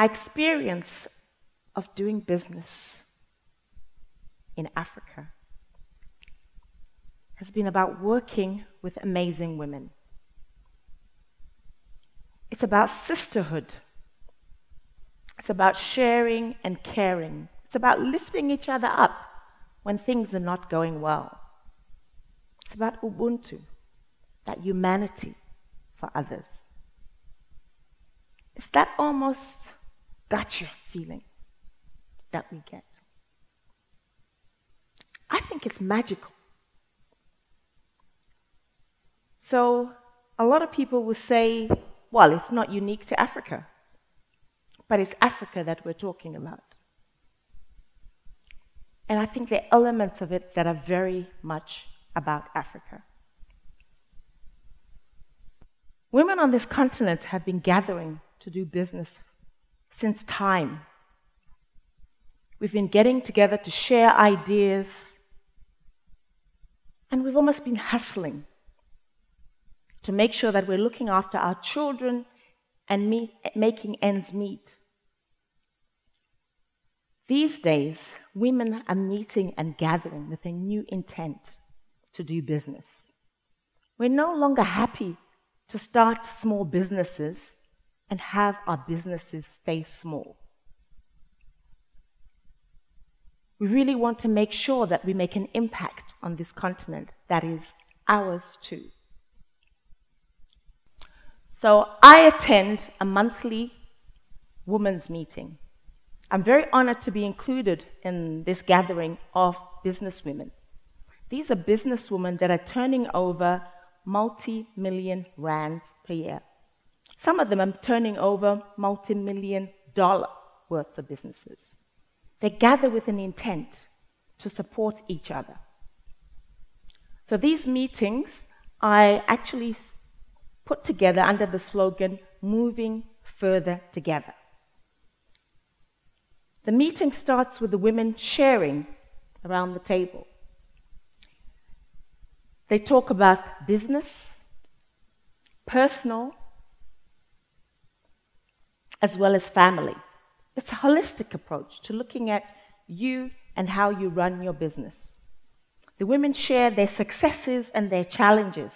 my experience of doing business in Africa has been about working with amazing women. It's about sisterhood. It's about sharing and caring. It's about lifting each other up when things are not going well. It's about Ubuntu, that humanity for others. It's that almost gotcha feeling that we get. I think it's magical. So, a lot of people will say, well, it's not unique to Africa, but it's Africa that we're talking about. And I think there are elements of it that are very much about Africa. Women on this continent have been gathering to do business since time. We've been getting together to share ideas, and we've almost been hustling to make sure that we're looking after our children and meet, making ends meet. These days, women are meeting and gathering with a new intent to do business. We're no longer happy to start small businesses and have our businesses stay small. We really want to make sure that we make an impact on this continent that is ours too. So I attend a monthly women's meeting. I'm very honored to be included in this gathering of businesswomen. These are businesswomen that are turning over multi million rands per year. Some of them are turning over multi million dollar worth of businesses. They gather with an intent to support each other. So these meetings I actually put together under the slogan Moving Further Together. The meeting starts with the women sharing around the table. They talk about business, personal, as well as family. It's a holistic approach to looking at you and how you run your business. The women share their successes and their challenges,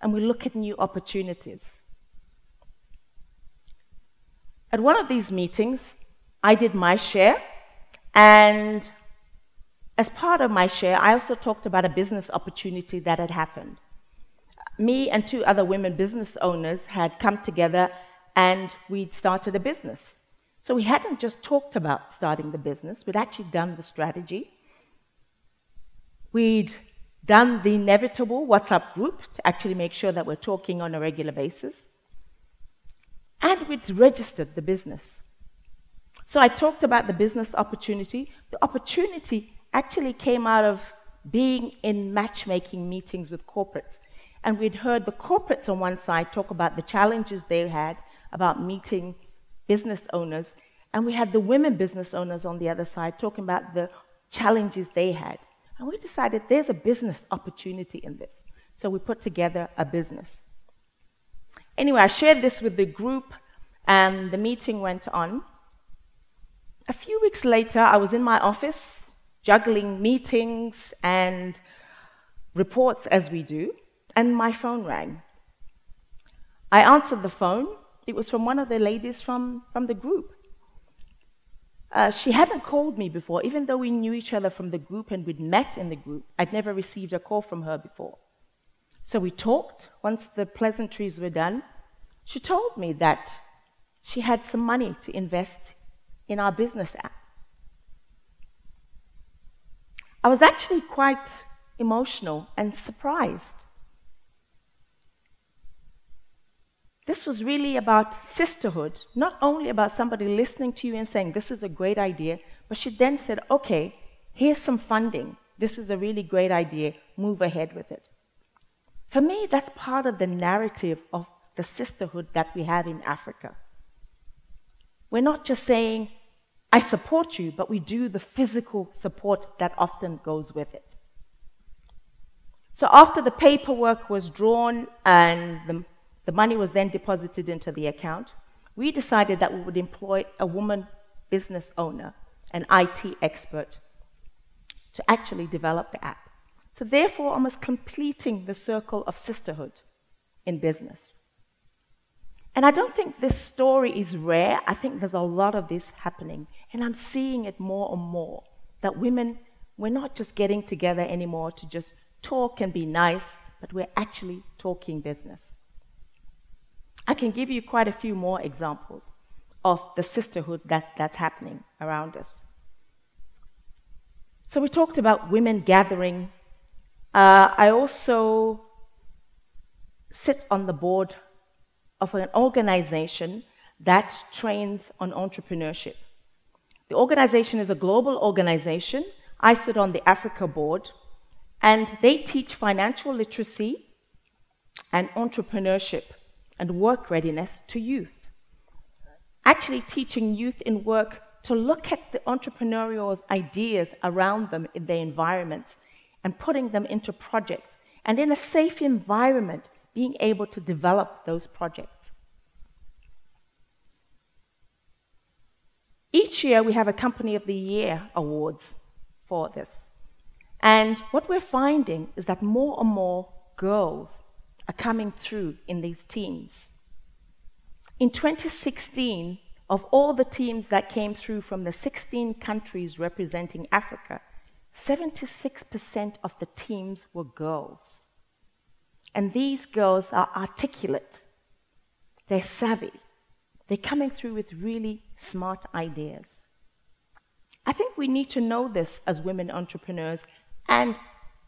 and we look at new opportunities. At one of these meetings, I did my share, and as part of my share, I also talked about a business opportunity that had happened. Me and two other women business owners had come together and we'd started a business. So we hadn't just talked about starting the business, we'd actually done the strategy. We'd done the inevitable WhatsApp group to actually make sure that we're talking on a regular basis. And we'd registered the business. So I talked about the business opportunity. The opportunity actually came out of being in matchmaking meetings with corporates. And we'd heard the corporates on one side talk about the challenges they had about meeting business owners, and we had the women business owners on the other side talking about the challenges they had. And we decided there's a business opportunity in this. So we put together a business. Anyway, I shared this with the group, and the meeting went on. A few weeks later, I was in my office juggling meetings and reports as we do, and my phone rang. I answered the phone, it was from one of the ladies from, from the group. Uh, she hadn't called me before, even though we knew each other from the group and we'd met in the group. I'd never received a call from her before. So we talked. Once the pleasantries were done, she told me that she had some money to invest in our business app. I was actually quite emotional and surprised. This was really about sisterhood, not only about somebody listening to you and saying, This is a great idea, but she then said, Okay, here's some funding. This is a really great idea. Move ahead with it. For me, that's part of the narrative of the sisterhood that we have in Africa. We're not just saying, I support you, but we do the physical support that often goes with it. So after the paperwork was drawn and the the money was then deposited into the account. we decided that we would employ a woman business owner, an IT expert, to actually develop the app. So, therefore, almost completing the circle of sisterhood in business. And I don't think this story is rare. I think there's a lot of this happening. And I'm seeing it more and more that women, we're not just getting together anymore to just talk and be nice, but we're actually talking business. I can give you quite a few more examples of the sisterhood that, that's happening around us. So we talked about women gathering. Uh, I also sit on the board of an organization that trains on entrepreneurship. The organization is a global organization. I sit on the Africa board, and they teach financial literacy and entrepreneurship and work readiness to youth. Actually, teaching youth in work to look at the entrepreneurial ideas around them in their environments and putting them into projects, and in a safe environment, being able to develop those projects. Each year, we have a Company of the Year awards for this. And what we're finding is that more and more girls are coming through in these teams. In 2016, of all the teams that came through from the 16 countries representing Africa, 76% of the teams were girls. And these girls are articulate, they're savvy, they're coming through with really smart ideas. I think we need to know this as women entrepreneurs and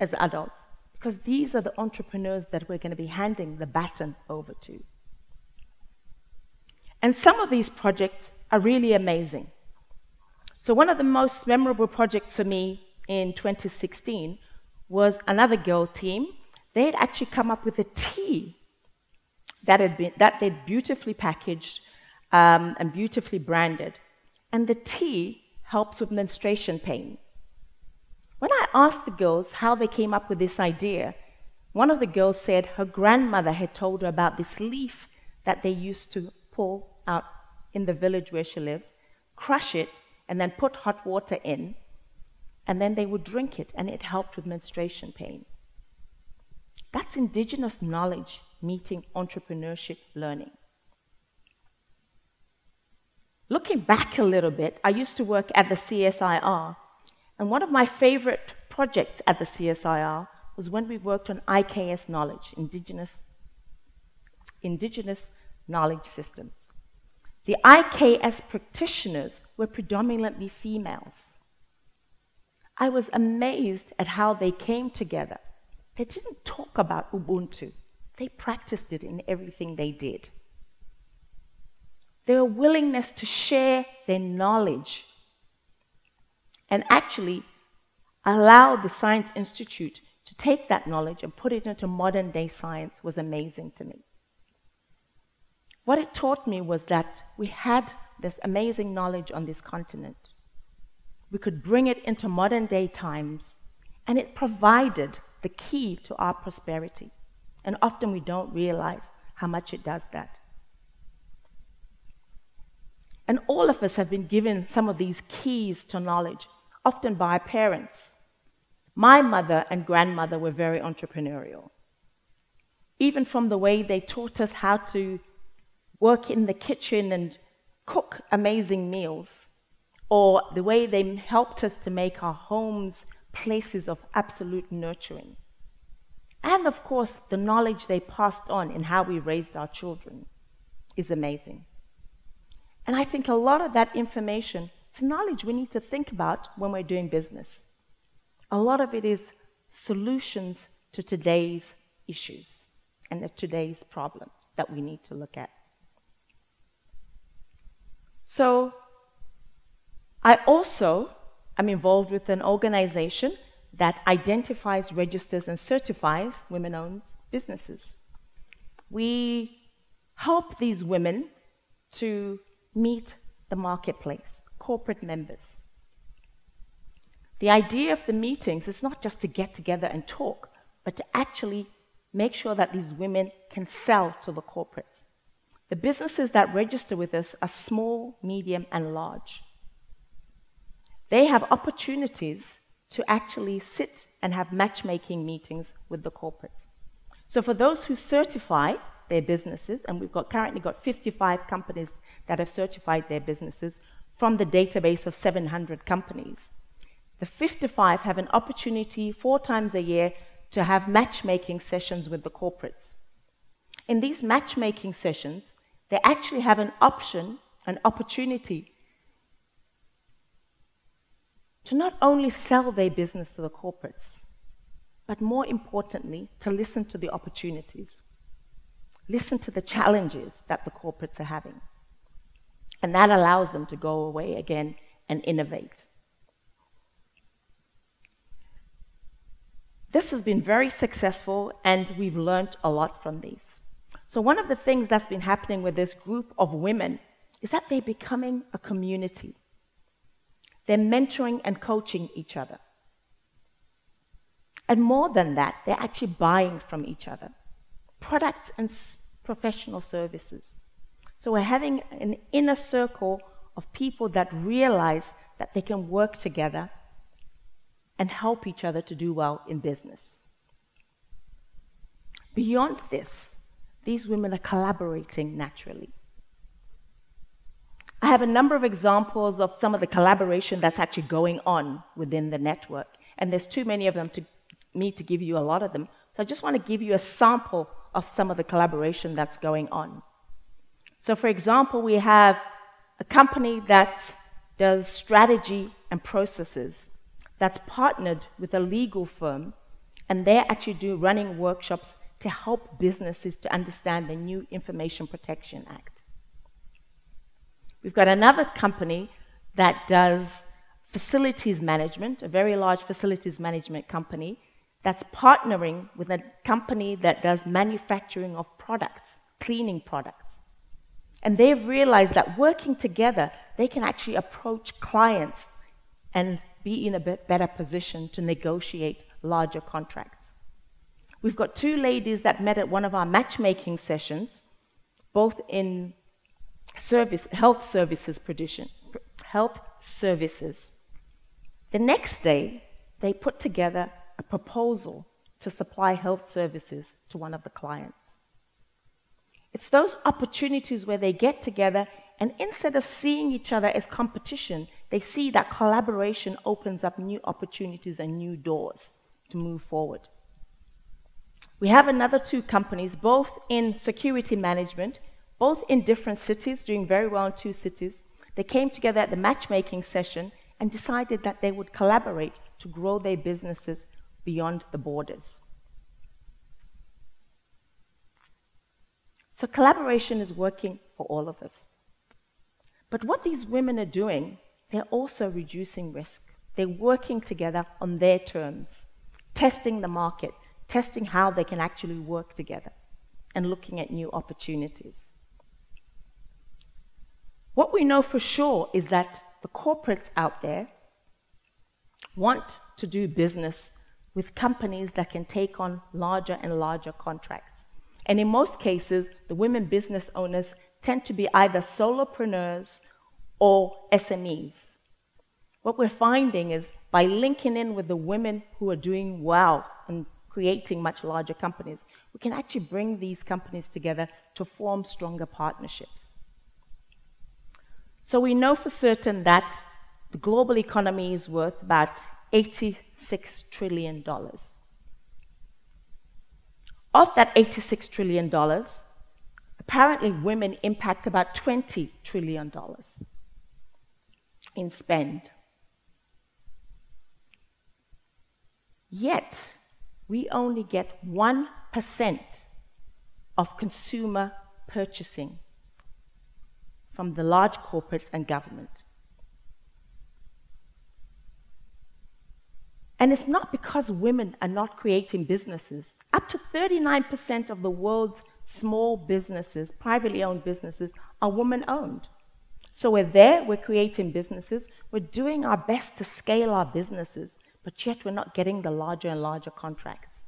as adults, because these are the entrepreneurs that we're going to be handing the baton over to. And some of these projects are really amazing. So, one of the most memorable projects for me in 2016 was another girl team. They had actually come up with a tea that, had been, that they'd beautifully packaged um, and beautifully branded. And the tea helps with menstruation pain. When I asked the girls how they came up with this idea, one of the girls said her grandmother had told her about this leaf that they used to pull out in the village where she lives, crush it, and then put hot water in, and then they would drink it, and it helped with menstruation pain. That's indigenous knowledge meeting entrepreneurship learning. Looking back a little bit, I used to work at the CSIR, and one of my favorite projects at the CSIR was when we worked on IKS knowledge, indigenous, indigenous knowledge systems. The IKS practitioners were predominantly females. I was amazed at how they came together. They didn't talk about Ubuntu, they practiced it in everything they did. Their willingness to share their knowledge and actually allow the Science Institute to take that knowledge and put it into modern day science was amazing to me. What it taught me was that we had this amazing knowledge on this continent. We could bring it into modern day times, and it provided the key to our prosperity. And often we don't realize how much it does that. And all of us have been given some of these keys to knowledge, often by parents. My mother and grandmother were very entrepreneurial. Even from the way they taught us how to work in the kitchen and cook amazing meals, or the way they helped us to make our homes places of absolute nurturing. And of course, the knowledge they passed on in how we raised our children is amazing. And I think a lot of that information is knowledge we need to think about when we're doing business. A lot of it is solutions to today's issues and today's problems that we need to look at. So I also am involved with an organization that identifies, registers, and certifies women owned businesses. We help these women to meet the marketplace, corporate members. The idea of the meetings is not just to get together and talk, but to actually make sure that these women can sell to the corporates. The businesses that register with us are small, medium, and large. They have opportunities to actually sit and have matchmaking meetings with the corporates. So for those who certify their businesses, and we've got currently got 55 companies that have certified their businesses from the database of 700 companies. The 55 have an opportunity four times a year to have matchmaking sessions with the corporates. In these matchmaking sessions, they actually have an option, an opportunity to not only sell their business to the corporates, but more importantly, to listen to the opportunities. Listen to the challenges that the corporates are having. And that allows them to go away again and innovate. This has been very successful, and we've learned a lot from these. So, one of the things that's been happening with this group of women is that they're becoming a community. They're mentoring and coaching each other. And more than that, they're actually buying from each other products and professional services. So we're having an inner circle of people that realize that they can work together and help each other to do well in business. Beyond this, these women are collaborating naturally. I have a number of examples of some of the collaboration that's actually going on within the network, and there's too many of them to me to give you a lot of them. So I just want to give you a sample of some of the collaboration that's going on. So, for example, we have a company that does strategy and processes that's partnered with a legal firm, and they're actually do running workshops to help businesses to understand the new Information Protection Act. We've got another company that does facilities management, a very large facilities management company, that's partnering with a company that does manufacturing of products, cleaning products. And they've realized that working together, they can actually approach clients and be in a bit better position to negotiate larger contracts. We've got two ladies that met at one of our matchmaking sessions, both in service, health services production, health services. The next day, they put together a proposal to supply health services to one of the clients. It's those opportunities where they get together and instead of seeing each other as competition, they see that collaboration opens up new opportunities and new doors to move forward. We have another two companies, both in security management both in different cities, doing very well in two cities. They came together at the matchmaking session and decided that they would collaborate to grow their businesses beyond the borders. So, collaboration is working for all of us. But what these women are doing, they're also reducing risk. They're working together on their terms, testing the market, testing how they can actually work together, and looking at new opportunities. What we know for sure is that the corporates out there want to do business with companies that can take on larger and larger contracts. And in most cases, the women business owners tend to be either solopreneurs or SMEs. What we're finding is by linking in with the women who are doing well and creating much larger companies, we can actually bring these companies together to form stronger partnerships. So we know for certain that the global economy is worth about $86 trillion. Of that $86 trillion, apparently women impact about $20 trillion in spend. Yet, we only get 1% of consumer purchasing from the large corporates and government. And it's not because women are not creating businesses. Up to 39% of the world's small businesses, privately owned businesses, are women owned. So we're there, we're creating businesses, we're doing our best to scale our businesses, but yet we're not getting the larger and larger contracts.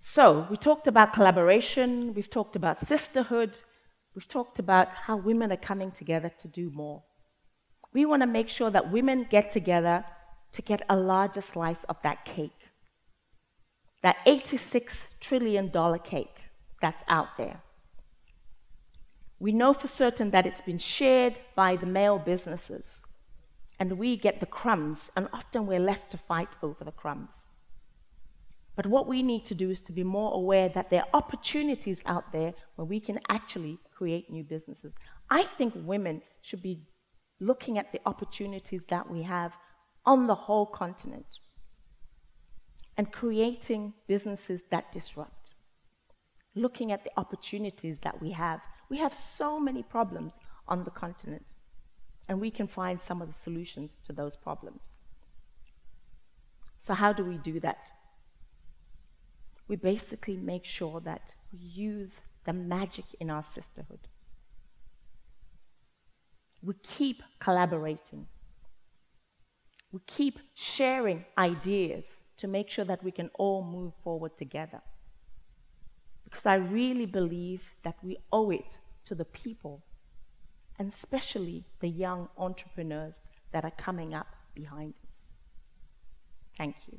So, we talked about collaboration, we've talked about sisterhood, we've talked about how women are coming together to do more. We want to make sure that women get together to get a larger slice of that cake. That $86 trillion cake that's out there. We know for certain that it's been shared by the male businesses, and we get the crumbs, and often we're left to fight over the crumbs. But what we need to do is to be more aware that there are opportunities out there where we can actually create new businesses. I think women should be looking at the opportunities that we have on the whole continent and creating businesses that disrupt. Looking at the opportunities that we have. We have so many problems on the continent, and we can find some of the solutions to those problems. So, how do we do that? We basically make sure that we use the magic in our sisterhood. We keep collaborating. We keep sharing ideas to make sure that we can all move forward together. Because I really believe that we owe it to the people, and especially the young entrepreneurs that are coming up behind us. Thank you.